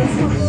Come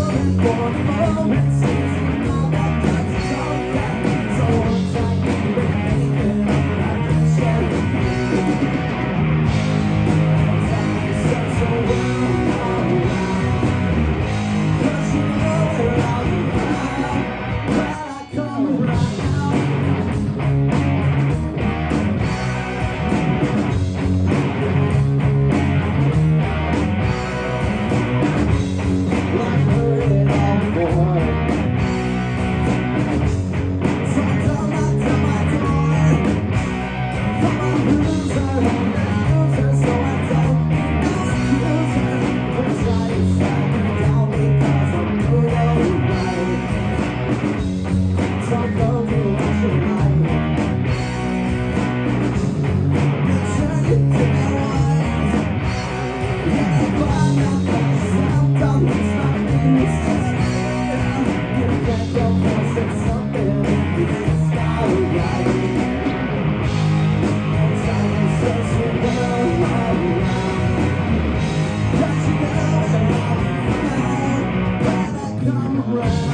around